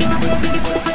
Thank you.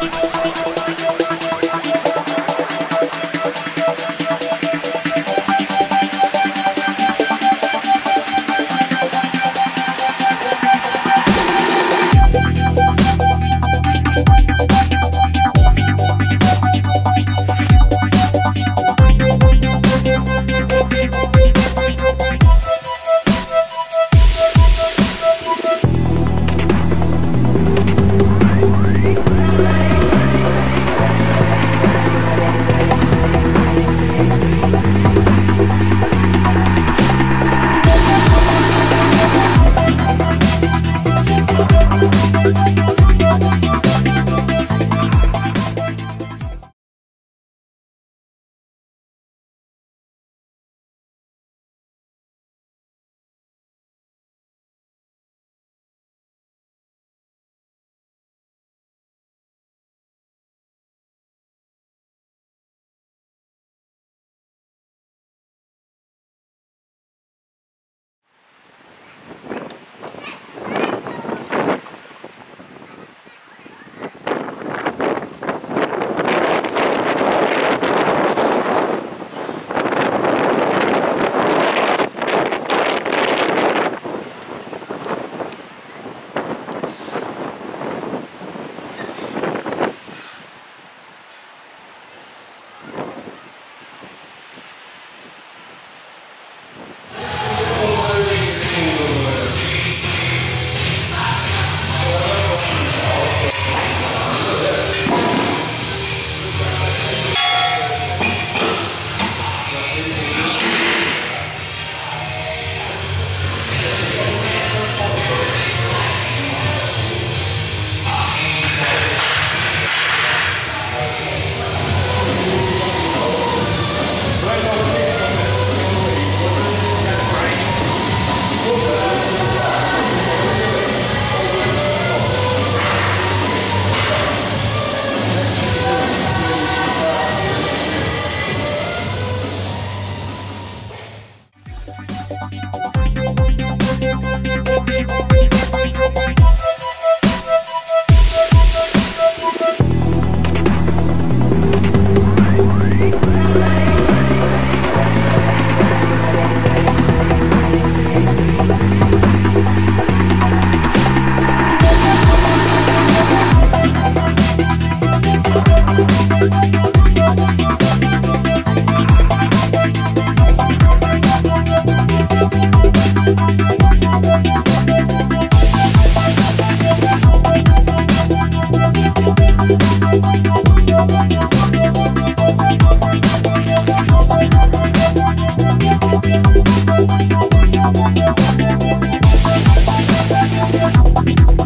Thank.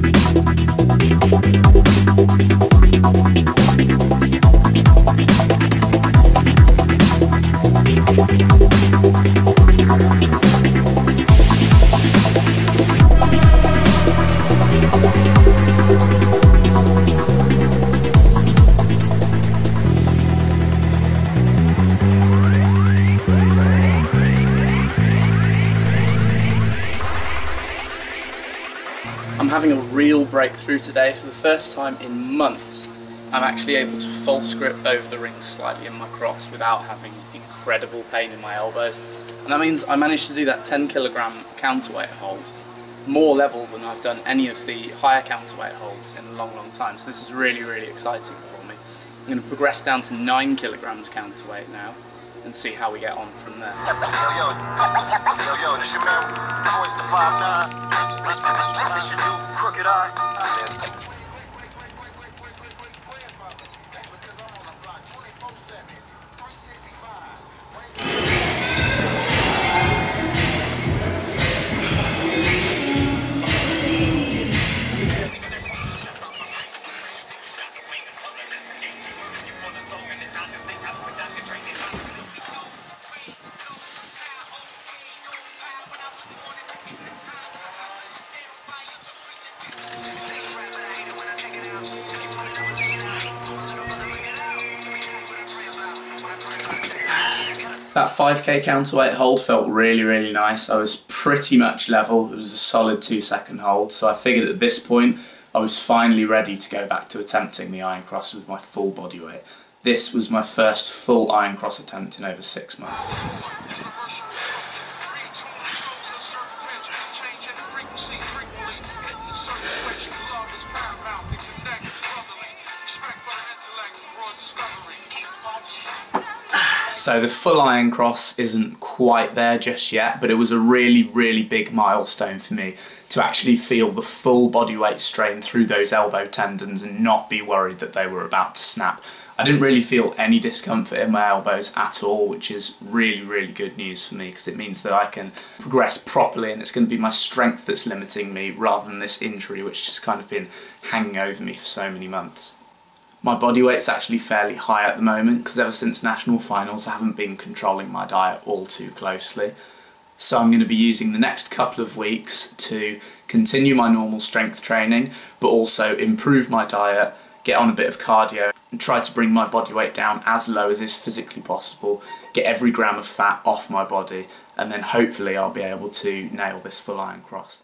Having a real breakthrough today. For the first time in months, I'm actually able to false grip over the ring slightly in my cross without having incredible pain in my elbows. And that means I managed to do that 10 kilogram counterweight hold more level than I've done any of the higher counterweight holds in a long, long time. So this is really, really exciting for me. I'm going to progress down to 9 kilograms counterweight now and see how we get on from there. Yo, yo, yo, yo, this your man, voice the 5'9", this your new crooked eye. That 5k counterweight hold felt really, really nice. I was pretty much level. It was a solid two second hold. So I figured at this point, I was finally ready to go back to attempting the iron cross with my full body weight. This was my first full iron cross attempt in over six months. So the full iron cross isn't quite there just yet, but it was a really, really big milestone for me to actually feel the full body weight strain through those elbow tendons and not be worried that they were about to snap. I didn't really feel any discomfort in my elbows at all, which is really, really good news for me because it means that I can progress properly and it's going to be my strength that's limiting me rather than this injury which just kind of been hanging over me for so many months. My body weight's actually fairly high at the moment because ever since national finals I haven't been controlling my diet all too closely. So I'm going to be using the next couple of weeks to continue my normal strength training but also improve my diet, get on a bit of cardio and try to bring my body weight down as low as is physically possible, get every gram of fat off my body and then hopefully I'll be able to nail this full iron cross.